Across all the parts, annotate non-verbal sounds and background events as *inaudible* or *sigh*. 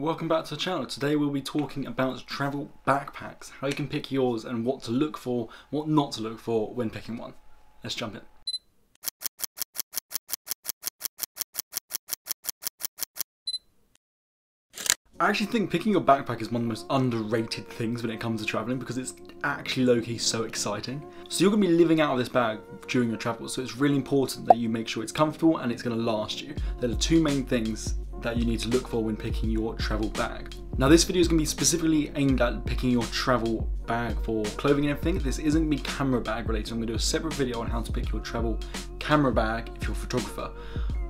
Welcome back to the channel. Today we'll be talking about travel backpacks, how you can pick yours and what to look for, what not to look for when picking one. Let's jump in. I actually think picking your backpack is one of the most underrated things when it comes to traveling because it's actually low-key so exciting. So you're going to be living out of this bag during your travels, so it's really important that you make sure it's comfortable and it's going to last you. They're the two main things that you need to look for when picking your travel bag. Now this video is going to be specifically aimed at picking your travel bag for clothing and everything. This isn't going to be camera bag related. I'm going to do a separate video on how to pick your travel camera bag if you're a photographer.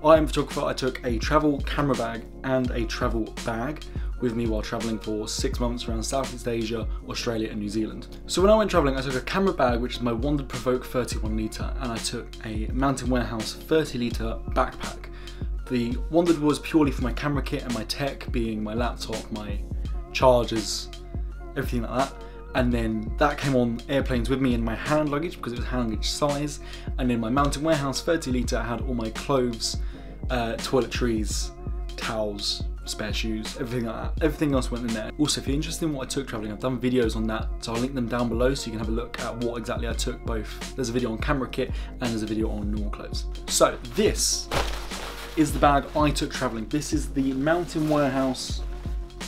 I am a photographer. I took a travel camera bag and a travel bag with me while traveling for six months around Southeast Asia, Australia and New Zealand. So when I went traveling, I took a camera bag, which is my Wandrd Prvke 31 litre, and I took a Mountain Warehouse 30 litre backpack. The Wandrd was purely for my camera kit and my tech, being my laptop, my chargers, everything like that. And then that came on airplanes with me in my hand luggage because it was hand luggage size. And then my Mountain Warehouse 30 litre I had all my clothes, uh, toiletries, towels, spare shoes, everything like that. Everything else went in there. Also, if you're interested in what I took traveling, I've done videos on that, so I'll link them down below so you can have a look at what exactly I took both. There's a video on camera kit and there's a video on normal clothes. So this is the bag I took traveling. This is the Mountain Warehouse.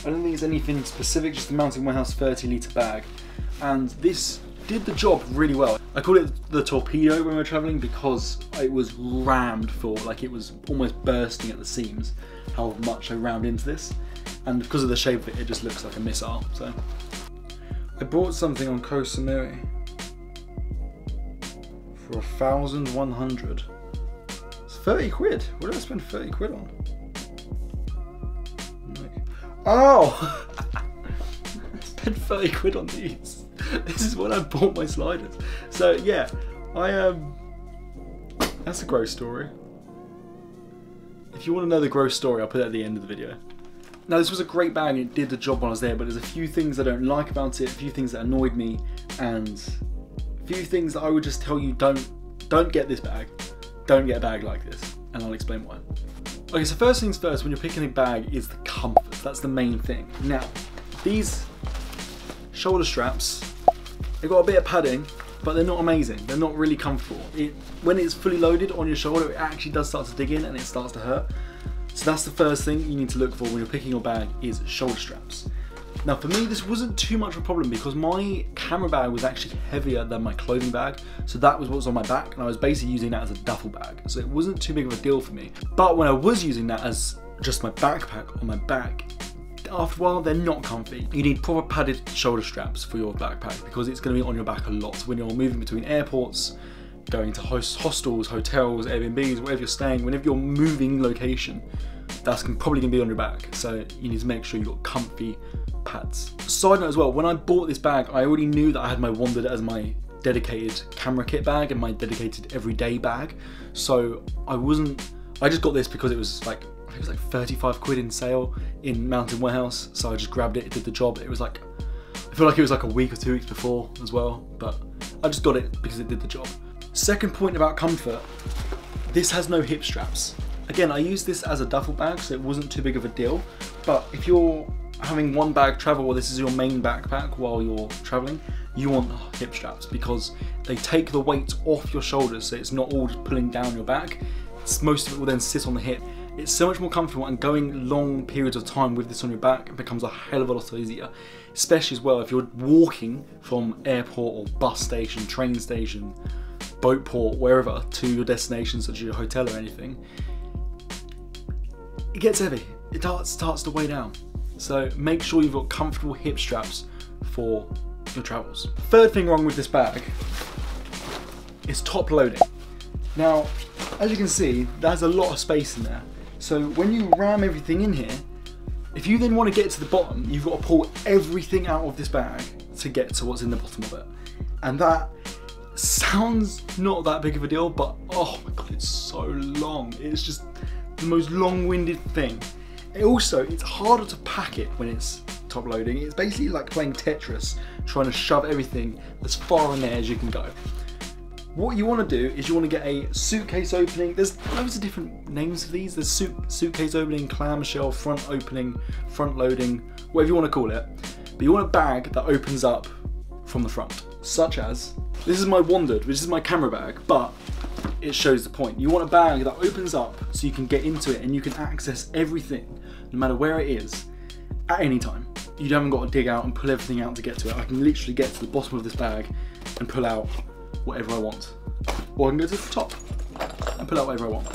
I don't think it's anything specific, just the Mountain Warehouse 30 litre bag. And this did the job really well. I call it the torpedo when we were traveling because it was rammed full, like it was almost bursting at the seams, how much I rammed into this. And because of the shape of it, it just looks like a missile, so. I bought something on Koh Samui for 1,100. 30 quid. What did I spend 30 quid on? Oh! I *laughs* spent 30 quid on these. This is when I bought my sliders. So yeah, I um that's a gross story. If you want to know the gross story, I'll put it at the end of the video. Now this was a great bag it did the job when I was there, but there's a few things I don't like about it, a few things that annoyed me, and a few things that I would just tell you don't don't get this bag don't get a bag like this, and I'll explain why. Okay, so first things first, when you're picking a bag is the comfort. That's the main thing. Now, these shoulder straps, they've got a bit of padding, but they're not amazing. They're not really comfortable. It, when it's fully loaded on your shoulder, it actually does start to dig in and it starts to hurt. So that's the first thing you need to look for when you're picking your bag is shoulder straps. Now for me, this wasn't too much of a problem because my camera bag was actually heavier than my clothing bag. So that was what was on my back and I was basically using that as a duffel bag. So it wasn't too big of a deal for me. But when I was using that as just my backpack on my back, after a while they're not comfy. You need proper padded shoulder straps for your backpack because it's going to be on your back a lot when you're moving between airports, going to host hostels, hotels, Airbnbs, wherever you're staying, whenever you're moving location, that's probably to be on your back. So you need to make sure you've got comfy pads. Side note as well, when I bought this bag, I already knew that I had my Wandrd as my dedicated camera kit bag and my dedicated everyday bag. So I wasn't, I just got this because it was like, it was like 35 quid in sale in Mountain Warehouse. So I just grabbed it, it did the job. It was like, I feel like it was like a week or two weeks before as well, but I just got it because it did the job. Second point about comfort, this has no hip straps. Again, I used this as a duffel bag, so it wasn't too big of a deal. But if you're having one bag travel or this is your main backpack while you're traveling, you want the hip straps because they take the weight off your shoulders so it's not all pulling down your back. It's, most of it will then sit on the hip. It's so much more comfortable and going long periods of time with this on your back becomes a hell of a lot easier. Especially as well if you're walking from airport or bus station, train station, boat port, wherever to your destination such as your hotel or anything. It gets heavy. It starts to weigh down. So make sure you've got comfortable hip straps for your travels. Third thing wrong with this bag is top loading. Now, as you can see, there's a lot of space in there. So when you ram everything in here, if you then want to get to the bottom, you've got to pull everything out of this bag to get to what's in the bottom of it. And that sounds not that big of a deal, but oh my god, it's so long. It's just the most long-winded thing. It also, it's harder to pack it when it's top loading. It's basically like playing Tetris, trying to shove everything as far in there as you can go. what you want to do is you want to get a suitcase opening. There's loads of different names for these. There's suit, suitcase opening, clamshell, front opening, front loading, whatever you want to call it. But you want a bag that opens up from the front, such as this is my Wandrd, which is my camera bag, but it shows the point. You want a bag that opens up so you can get into it and you can access everything, no matter where it is, at any time. You haven't got to dig out and pull everything out to get to it. I can literally get to the bottom of this bag and pull out whatever I want. Or I can go to the top and pull out whatever I want.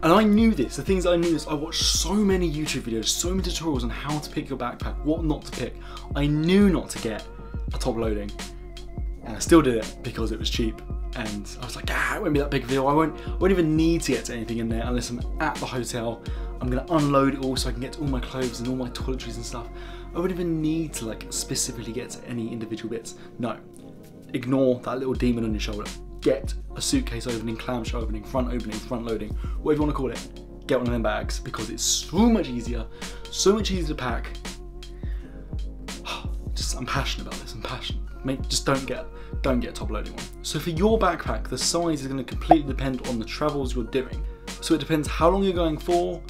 And I knew this, the things I knew this, I watched so many YouTube videos, so many tutorials on how to pick your backpack, what not to pick. I knew not to get a top loading. And I still did it because it was cheap. And I was like, ah, it won't be that big of a deal. I won't, I won't even need to get to anything in there unless I'm at the hotel. I'm gonna unload it all so I can get to all my clothes and all my toiletries and stuff. I wouldn't even need to like specifically get to any individual bits. No, ignore that little demon on your shoulder. Get a suitcase opening, clamshell opening, front opening, front loading, whatever you want to call it. Get one of them bags because it's so much easier, so much easier to pack. Just, I'm passionate about this. I'm passionate. Just don't get, don't get a top loading one. So for your backpack, the size is going to completely depend on the travels you're doing. So it depends how long you're going for,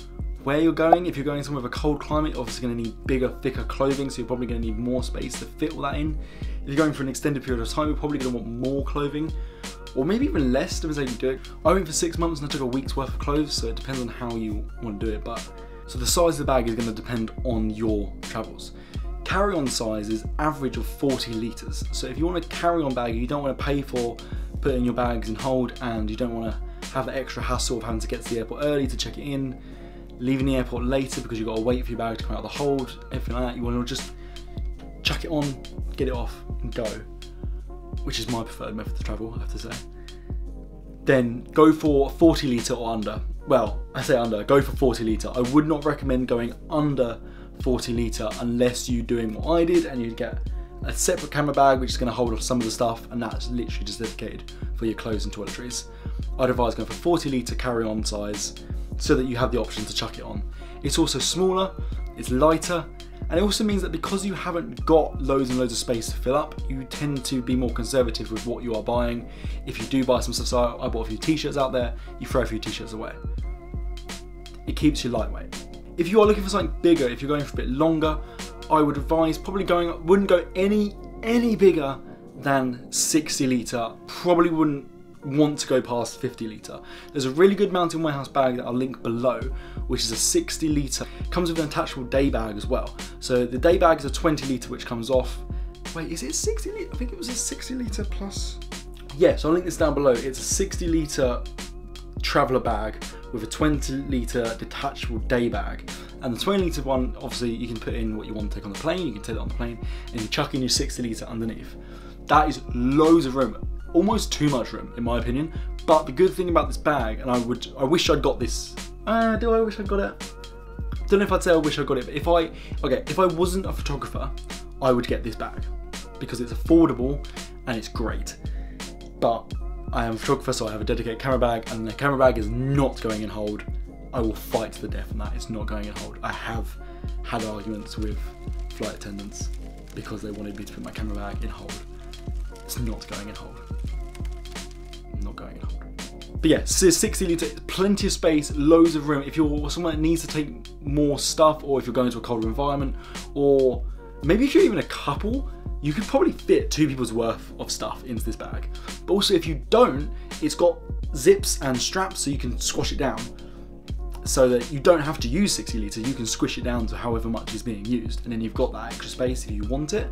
where you're going. If you're going somewhere with a cold climate, you're obviously going to need bigger, thicker clothing, so you're probably going to need more space to fit all that in. If you're going for an extended period of time, you're probably going to want more clothing, or maybe even less, depends how you do it. I went for six months and I took a week's worth of clothes, so it depends on how you want to do it. But so the size of the bag is going to depend on your travels. Carry-on size is average of 40 litres. So if you want a carry-on bag, you don't want to pay for putting your bags in hold and you don't want to have the extra hassle of having to get to the airport early to check it in, leaving the airport later because you've got to wait for your bag to come out of the hold, everything like that. You want to just chuck it on, get it off, and go, which is my preferred method to travel, I have to say. Then go for 40 litre or under. Well, I say under, go for 40 litre. I would not recommend going under 40 litre unless you're doing what I did and you get a separate camera bag which is going to hold off some of the stuff and that's literally just dedicated for your clothes and toiletries. I'd advise going for 40 litre carry-on size so that you have the option to chuck it on. It's also smaller, it's lighter, and it also means that because you haven't got loads and loads of space to fill up, you tend to be more conservative with what you are buying. If you do buy some stuff, so I bought a few t-shirts out there, you throw a few t-shirts away. It keeps you lightweight. If you are looking for something bigger, if you're going for a bit longer, I would advise probably going, wouldn't go any, any bigger than 60 litre. Probably wouldn't want to go past 50 litre. There's a really good mountain warehouse bag that I'll link below, which is a 60 litre. Comes with an attachable day bag as well. So the day bag is a 20 litre which comes off. Wait, is it 60 litre? I think it was a 60 litre plus. Yeah, so I'll link this down below. It's a 60 litre traveller bag with a 20 litre detachable day bag. And the 20 litre one, obviously you can put in what you want to take on the plane, you can take it on the plane, and you chuck in your 60 litre underneath. That is loads of room almost too much room in my opinion. But the good thing about this bag, and I would, I wish I'd got this. Uh, do I wish I'd got it? Don't know if I'd say I wish I got it, but if I, okay, if I wasn't a photographer, I would get this bag because it's affordable and it's great. But I am a photographer, so I have a dedicated camera bag, and the camera bag is not going in hold. I will fight to the death on that. It's not going in hold. I have had arguments with flight attendants because they wanted me to put my camera bag in hold. It's not going in hold not going in hold. But yeah, 60 litre, plenty of space, loads of room. If you're someone that needs to take more stuff, or if you're going to a colder environment, or maybe if you're even a couple, you could probably fit two people's worth of stuff into this bag. But also, if you don't, it's got zips and straps so you can squash it down. So that you don't have to use 60 litres, you can squish it down to however much is being used, and then you've got that extra space if you want it.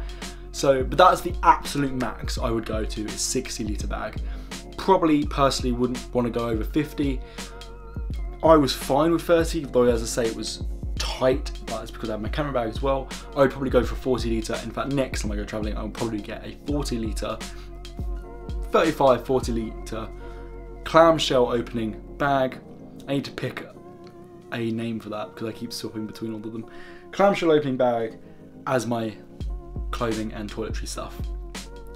So, but that's the absolute max I would go to is 60 litre bag probably personally wouldn't want to go over 50. I was fine with 30, though as I say it was tight, but it's because I have my camera bag as well. I would probably go for 40 litre. In fact, next time I go traveling, I will probably get a 40 litre, 35, 40 litre clamshell opening bag. I need to pick a name for that because I keep swapping between all of them. Clamshell opening bag as my clothing and toiletry stuff.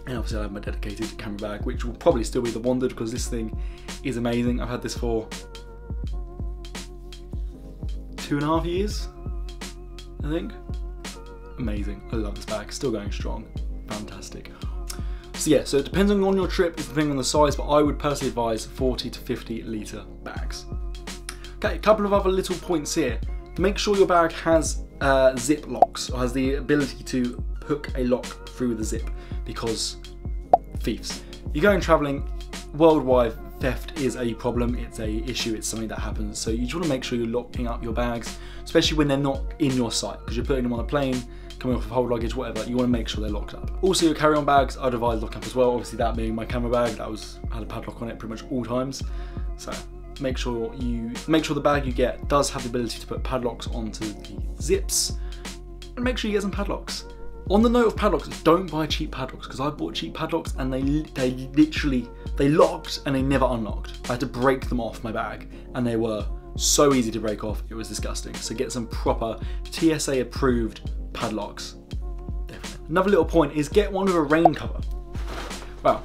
And obviously I have my dedicated camera bag, which will probably still be the Wandrd because this thing is amazing. I've had this for two and a half years, I think. Amazing, I love this bag, still going strong, fantastic. So yeah, so it depends on your trip, it's depending on the size, but I would personally advise 40 to 50 litre bags. Okay, a couple of other little points here. Make sure your bag has uh, zip locks, or has the ability to hook a lock through the zip, because thieves. You're going travelling worldwide, theft is a problem, it's a issue, it's something that happens. So you just want to make sure you're locking up your bags, especially when they're not in your sight, because you're putting them on a plane, coming off of hold luggage, whatever, you want to make sure they're locked up. Also your carry-on bags, I'd advise locking up as well. Obviously that being my camera bag, that was had a padlock on it pretty much all times. So make sure you make sure the bag you get does have the ability to put padlocks onto the zips, and make sure you get some padlocks. On the note of padlocks, don't buy cheap padlocks because I bought cheap padlocks and they they literally they locked and they never unlocked. I had to break them off my bag and they were so easy to break off. It was disgusting. So get some proper TSA approved padlocks. Definitely. Another little point is get one with a rain cover. Well,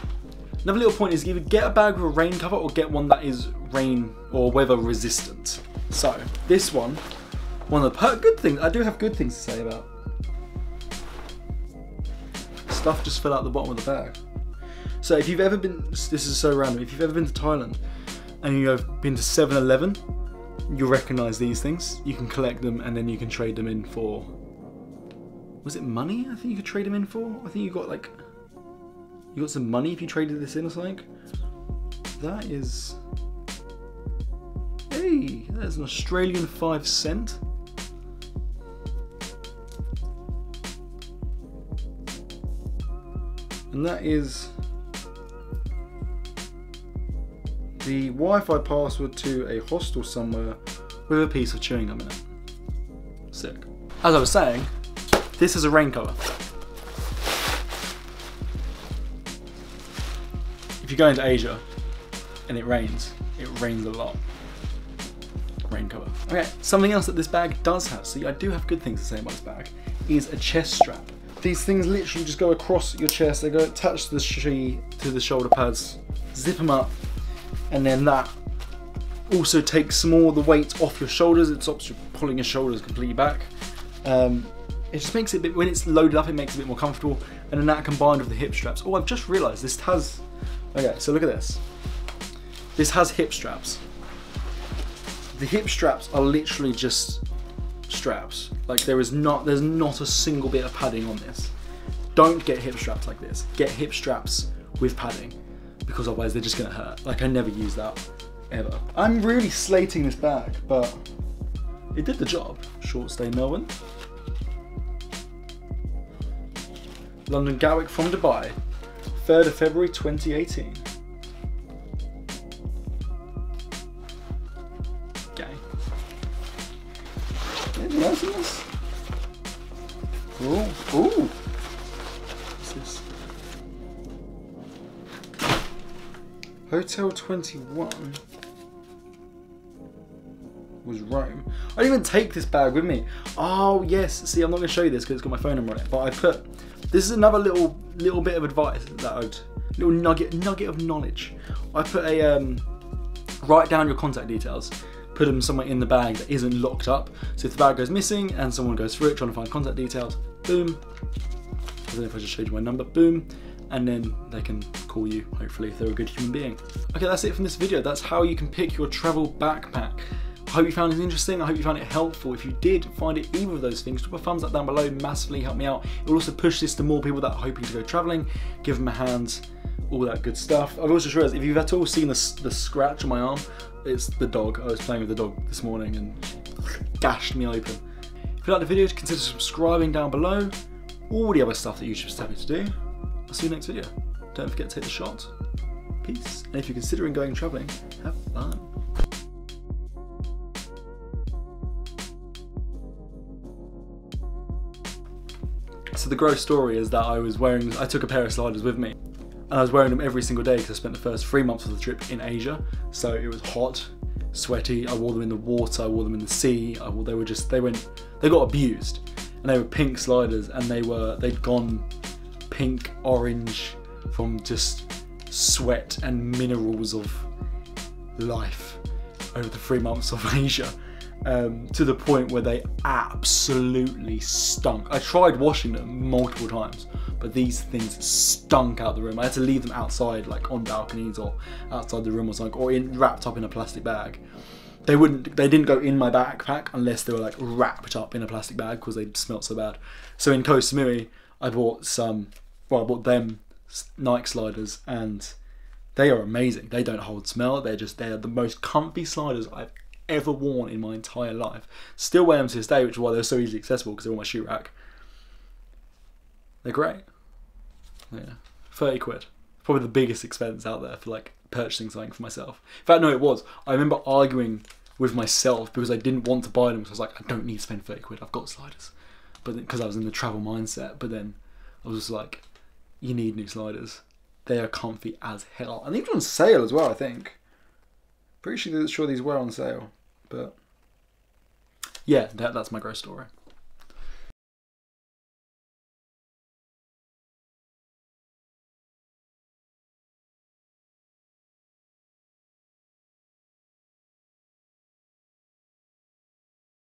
another little point is either get a bag with a rain cover or get one that is rain or weather resistant. So this one, one of the good things I do have good things to say about. Stuff just fell out the bottom of the bag. So if you've ever been, this is so random. If you've ever been to Thailand and you have been to 7-Eleven, you'll recognize these things. You can collect them and then you can trade them in for was it money? I think you could trade them in for. I think you got like you got some money if you traded this in or something. That is hey, that's an Australian five cent. And that is the Wi-Fi password to a hostel somewhere with a piece of chewing gum in it. Sick. As I was saying, this is a rain cover. If you go into Asia and it rains, it rains a lot. Rain cover. Okay, something else that this bag does have, see I do have good things to say about this bag, is a chest strap. These things literally just go across your chest, they go attached to the, to the shoulder pads, zip them up, and then that also takes some more of the weight off your shoulders. It stops you pulling your shoulders completely back. Um, it just makes it, a bit, when it's loaded up, it makes it a bit more comfortable. And then that combined with the hip straps. Oh, I've just realized this has, okay, so look at this. This has hip straps. The hip straps are literally just straps. Like there is not, there's not a single bit of padding on this. Don't get hip straps like this. Get hip straps with padding because otherwise they're just gonna hurt. Like I never use that, ever. I'm really slating this bag, but it did the job. Short stay Melbourne. London Gatwick from Dubai, 3rd of February 2018. Anything else in this? Ooh. What's this? Hotel 21 was Rome. I didn't even take this bag with me. Oh yes, see I'm not going to show you this because it's got my phone number on it, but I put this is another little little bit of advice that I'd little nugget nugget of knowledge. I put a um, write down your contact details, put them somewhere in the bag that isn't locked up. So if the bag goes missing and someone goes through it trying to find contact details, boom. I don't know if I just showed you my number, boom, and then they can call you, hopefully, if they're a good human being. Okay, that's it from this video. That's how you can pick your travel backpack. I hope you found it interesting. I hope you found it helpful. If you did find it either of those things, drop a thumbs up down below. Massively help me out. It will also push this to more people that are hoping to go traveling. Give them a hand. All that good stuff. I've also realized if you've at all seen the, the scratch on my arm, it's the dog. I was playing with the dog this morning and gashed me open. If you like the video, consider subscribing down below. All the other stuff that YouTube's telling me to do. I'll see you next video. Don't forget to take the shot. Peace. And if you're considering going traveling, have fun. So the gross story is that I was wearing, I took a pair of sliders with me and I was wearing them every single day because I spent the first three months of the trip in Asia. So it was hot, sweaty. I wore them in the water, I wore them in the sea. I wore, they were just, they went, they got abused and they were pink sliders and they were, they'd gone pink, orange from just sweat and minerals of life over the three months of *laughs* Asia um, to the point where they absolutely stunk. I tried washing them multiple times, but these things stunk out the room. I had to leave them outside, like on balconies or outside the room or something, or in, wrapped up in a plastic bag. They wouldn't. They didn't go in my backpack unless they were like wrapped up in a plastic bag because they smelt so bad. So in Koh Samui, I bought some. Well, I bought them Nike sliders, and they are amazing. They don't hold smell. They're just they're the most comfy sliders I've ever worn in my entire life. Still wear them to this day, which is why they're so easily accessible because they're on my shoe rack. They're great. Yeah, thirty quid. Probably the biggest expense out there for like purchasing something for myself. In fact, no, it was. I remember arguing with myself because I didn't want to buy them. So I was like, I don't need to spend thirty quid. I've got sliders, but because I was in the travel mindset. But then I was just like, you need new sliders. They are comfy as hell, and they're on sale as well. I think. Pretty sure these were on sale, but yeah, that, that's my gross story.